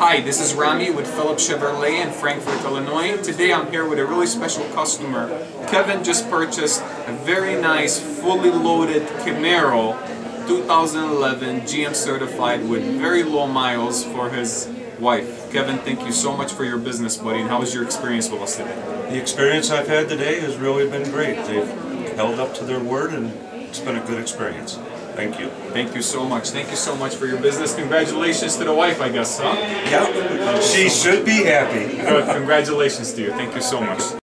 Hi, this is Rami with Phillips Chevrolet in Frankfort, Illinois. Today I'm here with a really special customer. Kevin just purchased a very nice, fully loaded Camaro 2011 GM certified with very low miles for his wife. Kevin, thank you so much for your business, buddy. And how was your experience with us today? The experience I've had today has really been great. They've held up to their word and it's been a good experience. Thank you. Thank you so much. Thank you so much for your business. Congratulations to the wife, I guess, huh? Yeah, she should be happy. Congratulations to you. Thank you so much.